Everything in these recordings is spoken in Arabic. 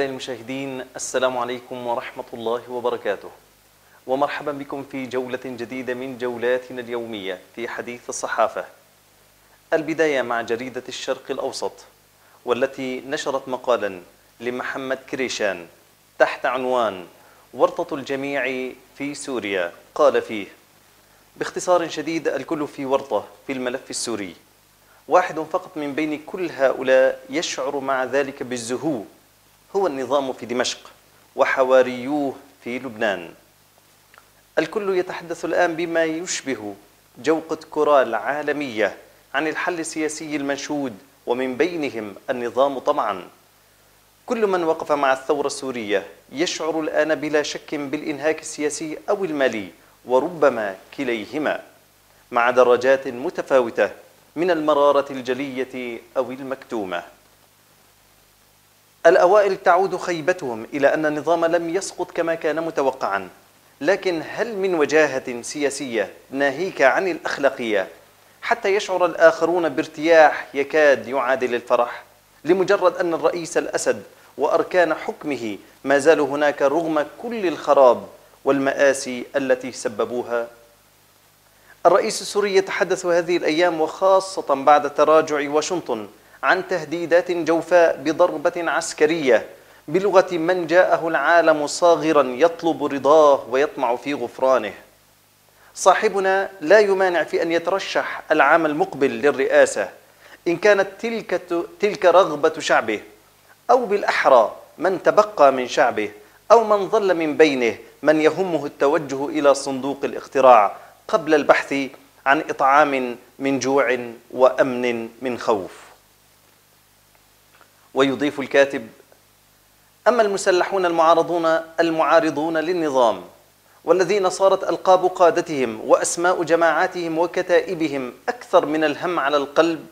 أعزائي المشاهدين السلام عليكم ورحمة الله وبركاته. ومرحبا بكم في جولة جديدة من جولاتنا اليومية في حديث الصحافة. البداية مع جريدة الشرق الأوسط والتي نشرت مقالا لمحمد كريشان تحت عنوان ورطة الجميع في سوريا قال فيه باختصار شديد الكل في ورطة في الملف السوري. واحد فقط من بين كل هؤلاء يشعر مع ذلك بالزهو هو النظام في دمشق وحواريوه في لبنان. الكل يتحدث الآن بما يشبه جوقة كورال عالمية عن الحل السياسي المنشود ومن بينهم النظام طبعا كل من وقف مع الثورة السورية يشعر الآن بلا شك بالإنهاك السياسي أو المالي وربما كليهما مع درجات متفاوتة من المرارة الجلية أو المكتومة. الأوائل تعود خيبتهم إلى أن النظام لم يسقط كما كان متوقعا. لكن هل من وجاهة سياسية ناهيك عن الأخلاقية؟ حتى يشعر الآخرون بارتياح يكاد يعادل الفرح. لمجرد أن الرئيس الأسد وأركان حكمه ما زالوا هناك رغم كل الخراب والمآسي التي سببوها. الرئيس السوري يتحدث هذه الأيام وخاصة بعد تراجع واشنطن. عن تهديدات جوفاء بضربة عسكرية. بلغة من جاءه العالم صاغرا يطلب رضاه ويطمع في غفرانه. صاحبنا لا يمانع في أن يترشح العام المقبل للرئاسة. إن كانت تلك, تلك رغبة شعبه أو بالأحرى من تبقى من شعبه أو من ظل من بينه من يهمه التوجه إلى صندوق الاقتراع قبل البحث عن إطعام من جوع وأمن من خوف. ويضيف الكاتب أما المسلحون المعارضون المعارضون للنظام والذين صارت ألقاب قادتهم وأسماء جماعاتهم وكتائبهم أكثر من الهم على القلب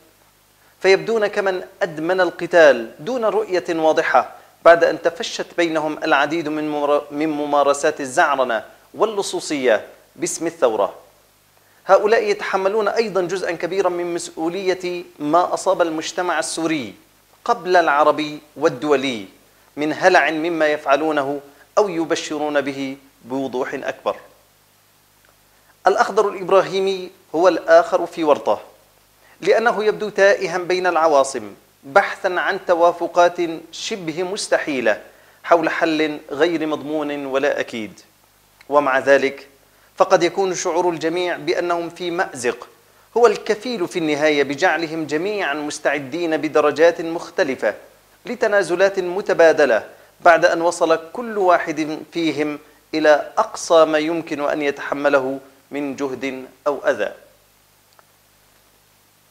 فيبدون كمن أدمن القتال دون رؤية واضحة بعد أن تفشت بينهم العديد من ممارسات الزعرنة واللصوصية باسم الثورة. هؤلاء يتحملون أيضا جزءا كبيرا من مسؤولية ما أصاب المجتمع السوري. قبل العربي والدولي من هلع مما يفعلونه أو يبشرون به بوضوح أكبر. الأخضر الإبراهيمي هو الآخر في ورطة لأنه يبدو تائها بين العواصم بحثا عن توافقات شبه مستحيلة حول حل غير مضمون ولا أكيد. ومع ذلك فقد يكون شعور الجميع بأنهم في مأزق هو الكفيل في النهاية بجعلهم جميعا مستعدين بدرجات مختلفة لتنازلات متبادلة بعد أن وصل كل واحد فيهم إلى أقصى ما يمكن أن يتحمله من جهد أو أذى.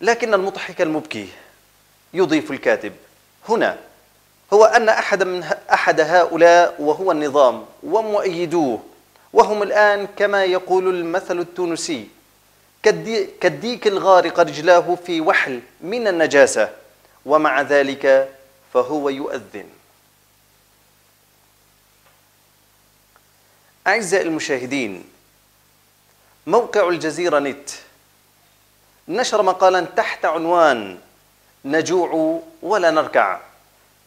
لكن المضحك المبكي يضيف الكاتب. هنا هو أن أحد من أحد هؤلاء وهو النظام ومؤيدوه وهم الآن كما يقول المثل التونسي كالديك الغارق رجلاه في وحل من النجاسة ومع ذلك فهو يؤذن. أعزائي المشاهدين موقع الجزيرة نت نشر مقالا تحت عنوان نجوع ولا نركع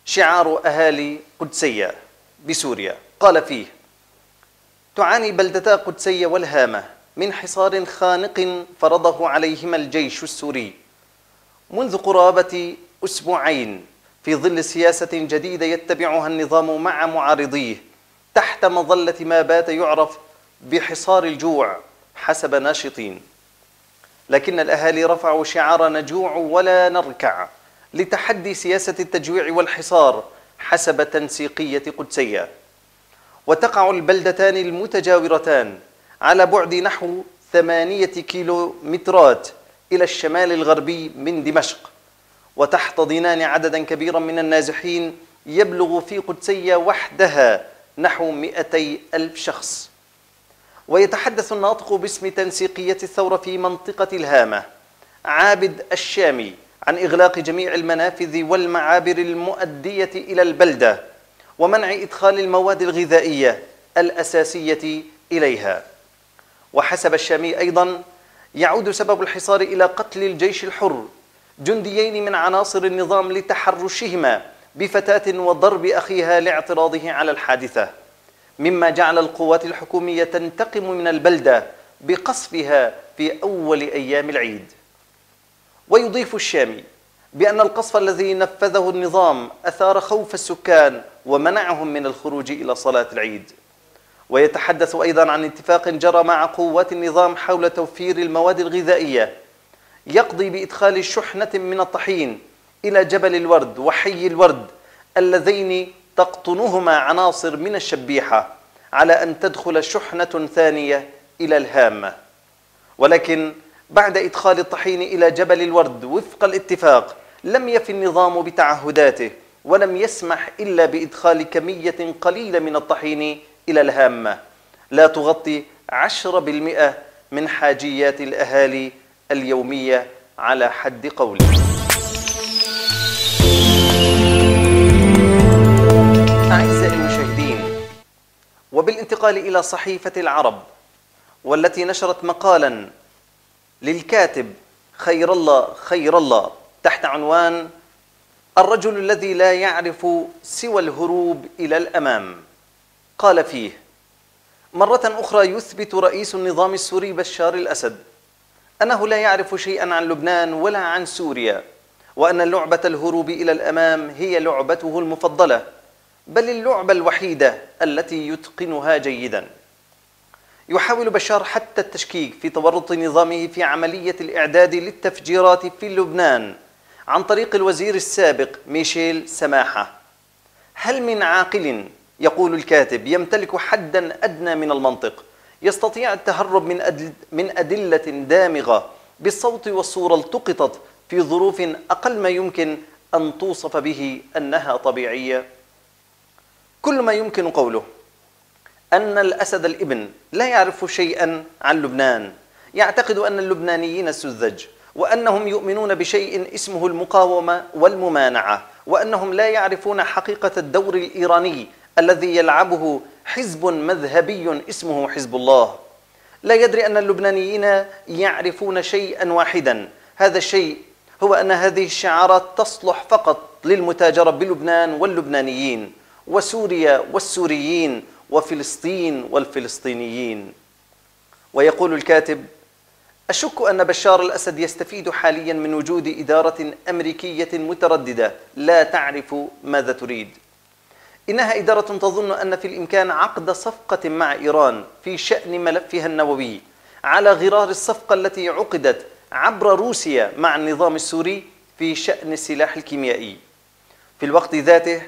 شعار أهالي قدسية بسوريا. قال فيه تعاني بلدتا قدسية والهامة من حصار خانق فرضه عليهما الجيش السوري منذ قرابة أسبوعين في ظل سياسة جديدة يتبعها النظام مع معارضيه تحت مظلة ما بات يعرف بحصار الجوع حسب ناشطين. لكن الأهالي رفعوا شعار نجوع ولا نركع لتحدي سياسة التجويع والحصار حسب تنسيقية قدسية. وتقع البلدتان المتجاورتان على بعد نحو ثمانية كيلومترات إلى الشمال الغربي من دمشق. وتحتضنان عددا كبيرا من النازحين يبلغ في قدسية وحدها نحو مئتي ألف شخص. ويتحدث الناطق باسم تنسيقية الثورة في منطقة الهامة عابد الشامي عن إغلاق جميع المنافذ والمعابر المؤدية إلى البلدة ومنع إدخال المواد الغذائية الأساسية إليها. وحسب الشامي أيضا يعود سبب الحصار إلى قتل الجيش الحر جنديين من عناصر النظام لتحرشهما بفتاة وضرب أخيها لاعتراضه على الحادثة. مما جعل القوات الحكومية تنتقم من البلدة بقصفها في أول أيام العيد. ويضيف الشامي بأن القصف الذي نفذه النظام أثار خوف السكان ومنعهم من الخروج إلى صلاة العيد. ويتحدث أيضا عن اتفاق جرى مع قوات النظام حول توفير المواد الغذائية يقضي بإدخال شحنة من الطحين إلى جبل الورد وحي الورد اللذين تقطنهما عناصر من الشبيحة على أن تدخل شحنة ثانية إلى الهامة. ولكن بعد إدخال الطحين إلى جبل الورد وفق الاتفاق لم يف النظام بتعهداته ولم يسمح إلا بإدخال كمية قليلة من الطحين إلى الهامة. لا تغطي عشرة بالمئة من حاجيات الأهالي اليومية على حد قوله أعزائي المشاهدين وبالانتقال إلى صحيفة العرب والتي نشرت مقالا للكاتب خير الله خير الله تحت عنوان الرجل الذي لا يعرف سوى الهروب إلى الأمام. قال فيه مرة أخرى يثبت رئيس النظام السوري بشار الأسد أنه لا يعرف شيئا عن لبنان ولا عن سوريا وأن لعبة الهروب إلى الأمام هي لعبته المفضلة بل اللعبة الوحيدة التي يتقنها جيدا. يحاول بشار حتى التشكيك في تورط نظامه في عملية الإعداد للتفجيرات في لبنان عن طريق الوزير السابق ميشيل سماحة. هل من عاقل يقول الكاتب يمتلك حدا أدنى من المنطق. يستطيع التهرب من أدل من أدلة دامغة بالصوت والصورة التقطت في ظروف أقل ما يمكن أن توصف به أنها طبيعية. كل ما يمكن قوله. أن الأسد الإبن لا يعرف شيئا عن لبنان. يعتقد أن اللبنانيين سذج وأنهم يؤمنون بشيء اسمه المقاومة والممانعة وأنهم لا يعرفون حقيقة الدور الإيراني الذي يلعبه حزب مذهبي اسمه حزب الله. لا يدري أن اللبنانيين يعرفون شيئا واحدا. هذا الشيء هو أن هذه الشعارات تصلح فقط للمتاجرة بلبنان واللبنانيين وسوريا والسوريين وفلسطين والفلسطينيين. ويقول الكاتب أشك أن بشار الأسد يستفيد حاليا من وجود إدارة أمريكية مترددة. لا تعرف ماذا تريد. إنها إدارة تظن أن في الإمكان عقد صفقة مع إيران في شأن ملفها النووي على غرار الصفقة التي عقدت عبر روسيا مع النظام السوري في شأن السلاح الكيميائي. في الوقت ذاته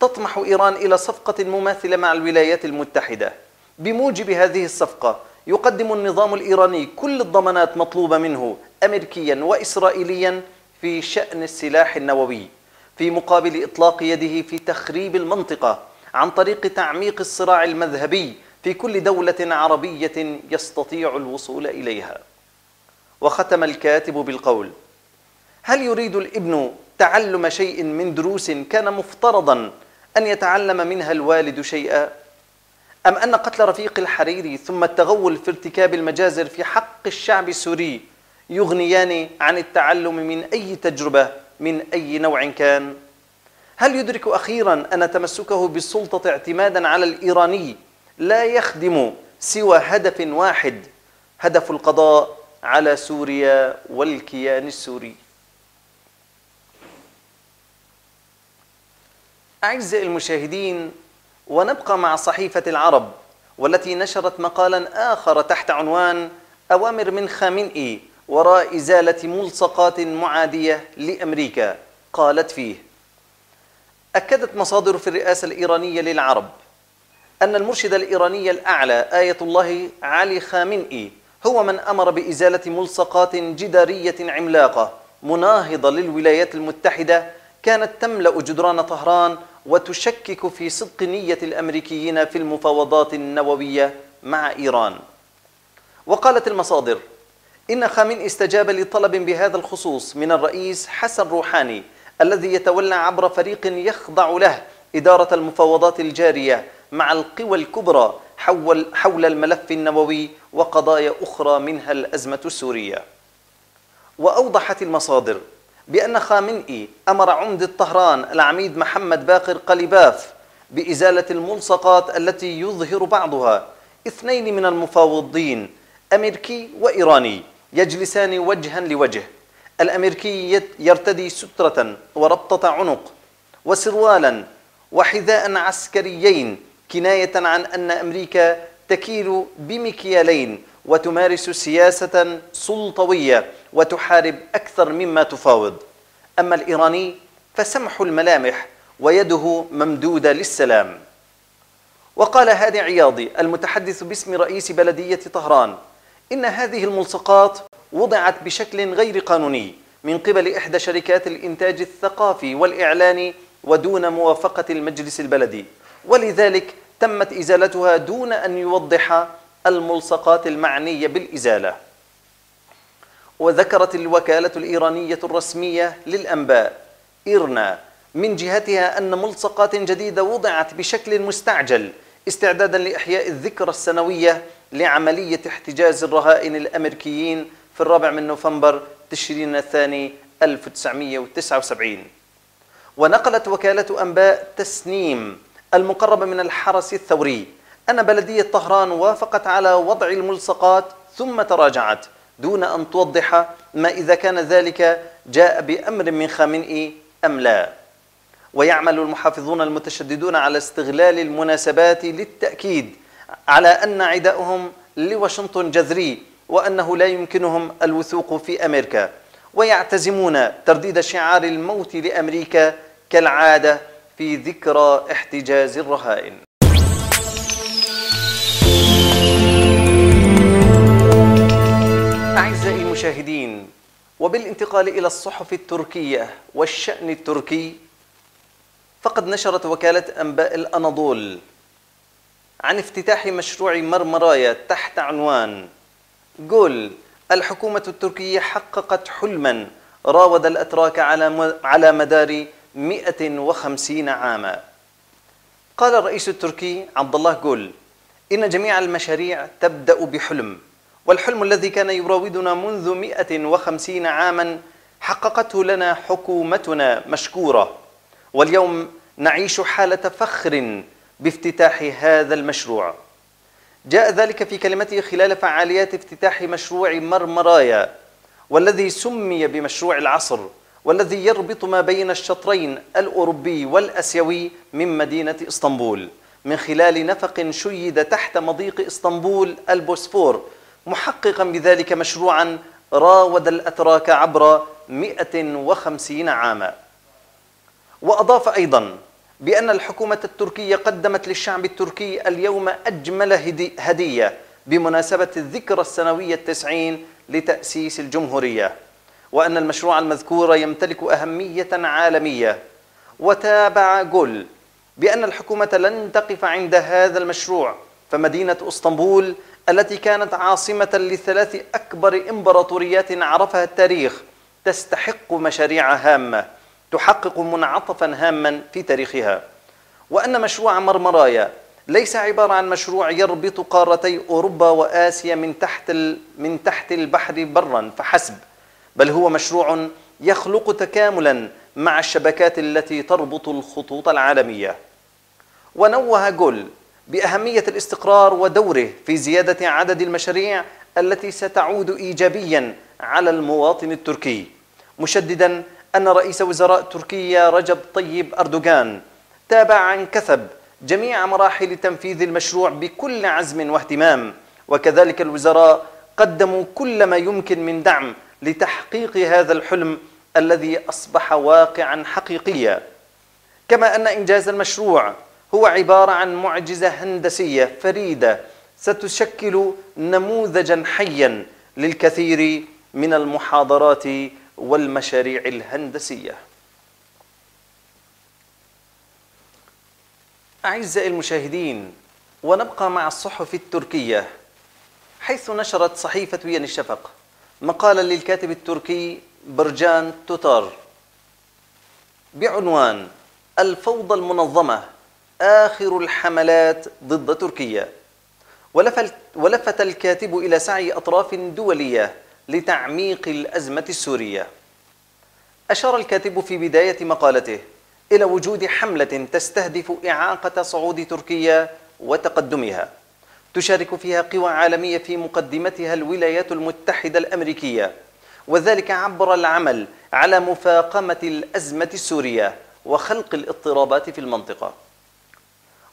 تطمح إيران إلى صفقة مماثلة مع الولايات المتحدة. بموجب هذه الصفقة يقدم النظام الإيراني كل الضمانات مطلوبة منه أمريكيا وإسرائيليا في شأن السلاح النووي. في مقابل إطلاق يده في تخريب المنطقة عن طريق تعميق الصراع المذهبي في كل دولة عربية يستطيع الوصول إليها. وختم الكاتب بالقول هل يريد الابن تعلم شيء من دروس كان مفترضا أن يتعلم منها الوالد شيئا؟ أم أن قتل رفيق الحريري ثم التغول في ارتكاب المجازر في حق الشعب السوري يغنيان عن التعلم من أي تجربة؟ من أي نوع كان. هل يدرك أخيرا أن تمسكه بالسلطة اعتمادا على الإيراني لا يخدم سوى هدف واحد هدف القضاء على سوريا والكيان السوري؟ أعزائي المشاهدين ونبقى مع صحيفة العرب والتي نشرت مقالا آخر تحت عنوان أوامر من خامنئي وراء إزالة ملصقات معادية لأمريكا قالت فيه أكدت مصادر في الرئاسة الإيرانية للعرب أن المرشد الإيراني الأعلى آية الله علي خامنئي هو من أمر بإزالة ملصقات جدارية عملاقة مناهضة للولايات المتحدة كانت تملأ جدران طهران وتشكك في صدق نية الأمريكيين في المفاوضات النووية مع إيران. وقالت المصادر إن خامن استجاب لطلب بهذا الخصوص من الرئيس حسن روحاني الذي يتولى عبر فريق يخضع له إدارة المفاوضات الجارية مع القوى الكبرى حول, حول الملف النووي وقضايا أخرى منها الأزمة السورية. وأوضحت المصادر بأن خامنئي أمر عمدة طهران العميد محمد باقر قليباف بإزالة الملصقات التي يظهر بعضها اثنين من المفاوضين أمريكي وإيراني. يجلسان وجها لوجه. الأمريكي يرتدي سترة وربطة عنق وسروالا وحذاء عسكريين كناية عن أن أمريكا تكيل بمكيالين وتمارس سياسة سلطوية وتحارب أكثر مما تفاوض. أما الإيراني فسمح الملامح ويده ممدودة للسلام. وقال هادي عياضي المتحدث باسم رئيس بلدية طهران إن هذه الملصقات وضعت بشكل غير قانوني من قبل إحدى شركات الإنتاج الثقافي والإعلاني ودون موافقة المجلس البلدي. ولذلك تمت إزالتها دون أن يوضح الملصقات المعنية بالإزالة. وذكرت الوكالة الإيرانية الرسمية للأنباء إيرنا من جهتها أن ملصقات جديدة وضعت بشكل مستعجل استعدادا لإحياء الذكرى السنوية لعملية احتجاز الرهائن الأمريكيين في الرابع من نوفمبر تشرين الثاني 1979 ونقلت وكالة أنباء تسنيم المقربة من الحرس الثوري. أن بلدية طهران وافقت على وضع الملصقات ثم تراجعت دون أن توضح ما إذا كان ذلك جاء بأمر من خامنئي أم لا. ويعمل المحافظون المتشددون على استغلال المناسبات للتأكيد على أن عداؤهم لواشنطن جذري وأنه لا يمكنهم الوثوق في أمريكا. ويعتزمون ترديد شعار الموت لأمريكا كالعادة في ذكرى احتجاز الرهائن. أعزائي المشاهدين وبالانتقال إلى الصحف التركية والشأن التركي فقد نشرت وكالة أنباء الأناضول عن افتتاح مشروع مرمرايا تحت عنوان جول الحكومة التركية حققت حلما راود الأتراك على على مدار 150 عاما. قال الرئيس التركي عبد الله جول إن جميع المشاريع تبدأ بحلم والحلم الذي كان يراودنا منذ 150 عاما حققته لنا حكومتنا مشكورة واليوم نعيش حالة فخر بافتتاح هذا المشروع. جاء ذلك في كلمته خلال فعاليات افتتاح مشروع مرمرايا والذي سمي بمشروع العصر والذي يربط ما بين الشطرين الأوروبي والأسيوي من مدينة إسطنبول. من خلال نفق شيد تحت مضيق إسطنبول البوسفور محققا بذلك مشروعا راود الأتراك عبر 150 عاما. وأضاف أيضا بأن الحكومة التركية قدمت للشعب التركي اليوم أجمل هدية بمناسبة الذكرى السنوية التسعين لتأسيس الجمهورية وأن المشروع المذكور يمتلك أهمية عالمية. وتابع جول بأن الحكومة لن تقف عند هذا المشروع فمدينة إسطنبول التي كانت عاصمة لثلاث أكبر إمبراطوريات عرفها التاريخ تستحق مشاريع هامة. تحقق منعطفا هاما في تاريخها. وأن مشروع مرمرايا ليس عبارة عن مشروع يربط قارتي أوروبا وآسيا من تحت من تحت البحر برا فحسب. بل هو مشروع يخلق تكاملا مع الشبكات التي تربط الخطوط العالمية. ونوه جول بأهمية الاستقرار ودوره في زيادة عدد المشاريع التي ستعود إيجابيا على المواطن التركي مشددا أن رئيس وزراء تركيا رجب طيب أردوغان تابع عن كثب جميع مراحل تنفيذ المشروع بكل عزم واهتمام. وكذلك الوزراء قدموا كل ما يمكن من دعم لتحقيق هذا الحلم الذي أصبح واقعا حقيقيا. كما أن إنجاز المشروع هو عبارة عن معجزة هندسية فريدة ستشكل نموذجا حيا للكثير من المحاضرات والمشاريع الهندسية. أعزائي المشاهدين ونبقى مع الصحف التركية حيث نشرت صحيفة ين الشفق مقالا للكاتب التركي برجان توتار بعنوان الفوضى المنظمة آخر الحملات ضد تركيا. ولفت الكاتب إلى سعي أطراف دولية لتعميق الأزمة السورية. أشار الكاتب في بداية مقالته إلى وجود حملة تستهدف إعاقة صعود تركيا وتقدمها تشارك فيها قوى عالمية في مقدمتها الولايات المتحدة الأمريكية وذلك عبر العمل على مفاقمة الأزمة السورية وخلق الاضطرابات في المنطقة.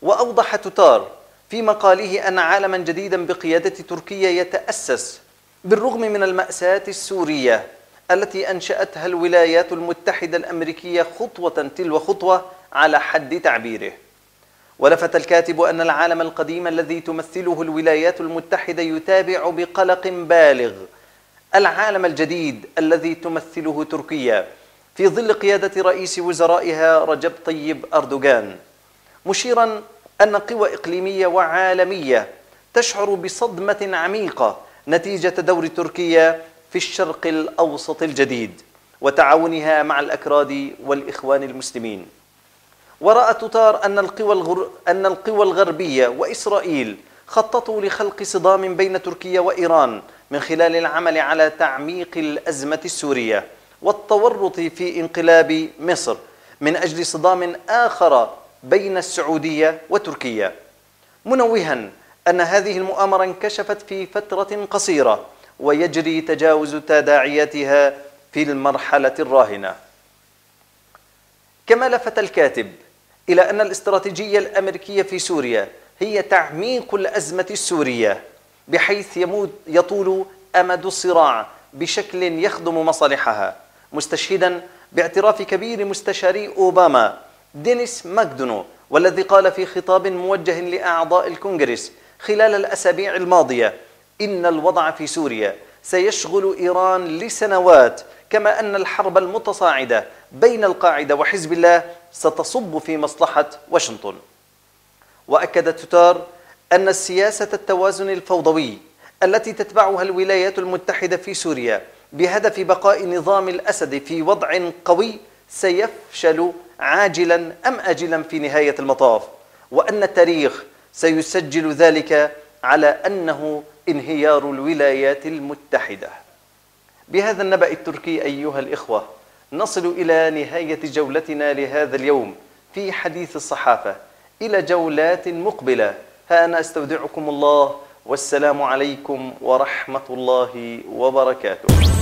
وأوضح توتار في مقاله أن عالما جديدا بقيادة تركيا يتأسس بالرغم من المأساة السورية التي أنشأتها الولايات المتحدة الأمريكية خطوة تلو خطوة على حد تعبيره. ولفت الكاتب أن العالم القديم الذي تمثله الولايات المتحدة يتابع بقلق بالغ. العالم الجديد الذي تمثله تركيا. في ظل قيادة رئيس وزرائها رجب طيب أردوغان. مشيرا أن قوى إقليمية وعالمية تشعر بصدمة عميقة نتيجة دور تركيا في الشرق الأوسط الجديد وتعاونها مع الأكراد والإخوان المسلمين. ورأى تطار أن القوى, الغر... أن القوى الغربية وإسرائيل خططوا لخلق صدام بين تركيا وإيران من خلال العمل على تعميق الأزمة السورية والتورط في انقلاب مصر من أجل صدام آخر بين السعودية وتركيا. منوها أن هذه المؤامرة انكشفت في فترة قصيرة ويجري تجاوز تداعياتها في المرحلة الراهنة. كما لفت الكاتب إلى أن الاستراتيجية الأمريكية في سوريا هي تعميق الأزمة السورية بحيث يمود يطول أمد الصراع بشكل يخدم مصالحها مستشهدا باعتراف كبير مستشاري أوباما دينيس ماكدونو والذي قال في خطاب موجه لأعضاء الكونغرس خلال الأسابيع الماضية. إن الوضع في سوريا سيشغل إيران لسنوات كما أن الحرب المتصاعدة بين القاعدة وحزب الله ستصب في مصلحة واشنطن. وأكد توتار أن السياسة التوازن الفوضوي التي تتبعها الولايات المتحدة في سوريا بهدف بقاء نظام الأسد في وضع قوي سيفشل عاجلا أم آجلا في نهاية المطاف. وأن التاريخ سيسجل ذلك على أنه انهيار الولايات المتحدة. بهذا النبأ التركي أيها الإخوة نصل إلى نهاية جولتنا لهذا اليوم في حديث الصحافة إلى جولات مقبلة. ها أنا أستودعكم الله والسلام عليكم ورحمة الله وبركاته.